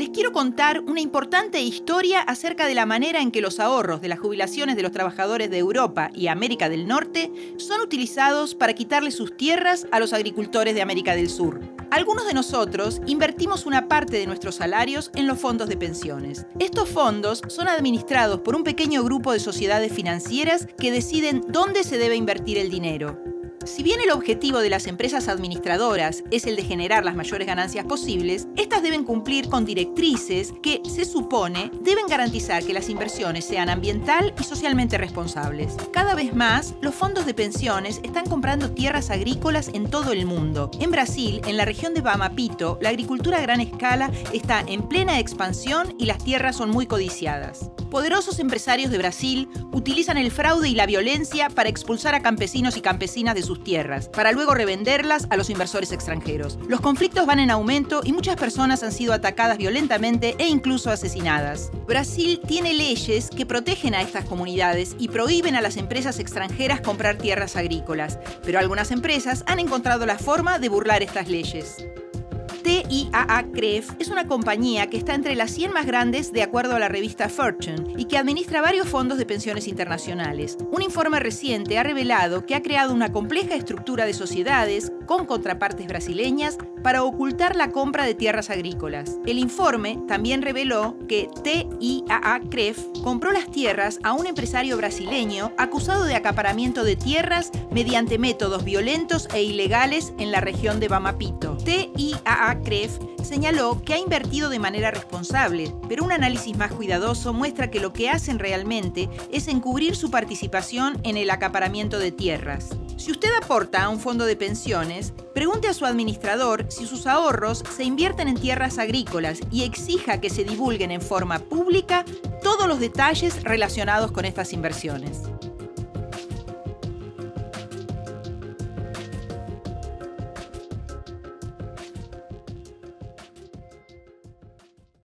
les quiero contar una importante historia acerca de la manera en que los ahorros de las jubilaciones de los trabajadores de Europa y América del Norte son utilizados para quitarle sus tierras a los agricultores de América del Sur. Algunos de nosotros invertimos una parte de nuestros salarios en los fondos de pensiones. Estos fondos son administrados por un pequeño grupo de sociedades financieras que deciden dónde se debe invertir el dinero. Si bien el objetivo de las empresas administradoras es el de generar las mayores ganancias posibles, estas deben cumplir con directrices que, se supone, deben garantizar que las inversiones sean ambiental y socialmente responsables. Cada vez más, los fondos de pensiones están comprando tierras agrícolas en todo el mundo. En Brasil, en la región de Bamapito, la agricultura a gran escala está en plena expansión y las tierras son muy codiciadas. Poderosos empresarios de Brasil utilizan el fraude y la violencia para expulsar a campesinos y campesinas de sus tierras, para luego revenderlas a los inversores extranjeros. Los conflictos van en aumento y muchas personas han sido atacadas violentamente e incluso asesinadas. Brasil tiene leyes que protegen a estas comunidades y prohíben a las empresas extranjeras comprar tierras agrícolas, pero algunas empresas han encontrado la forma de burlar estas leyes. TIAA CREF es una compañía que está entre las 100 más grandes de acuerdo a la revista Fortune y que administra varios fondos de pensiones internacionales. Un informe reciente ha revelado que ha creado una compleja estructura de sociedades con contrapartes brasileñas para ocultar la compra de tierras agrícolas. El informe también reveló que TIAA CREF compró las tierras a un empresario brasileño acusado de acaparamiento de tierras mediante métodos violentos e ilegales en la región de Bamapito. TIAA CREF señaló que ha invertido de manera responsable, pero un análisis más cuidadoso muestra que lo que hacen realmente es encubrir su participación en el acaparamiento de tierras. Si usted aporta a un fondo de pensiones, pregunte a su administrador si sus ahorros se invierten en tierras agrícolas y exija que se divulguen en forma pública todos los detalles relacionados con estas inversiones.